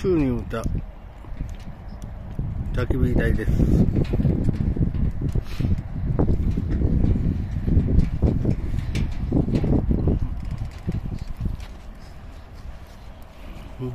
宙に浮いた焚き火台です。うん。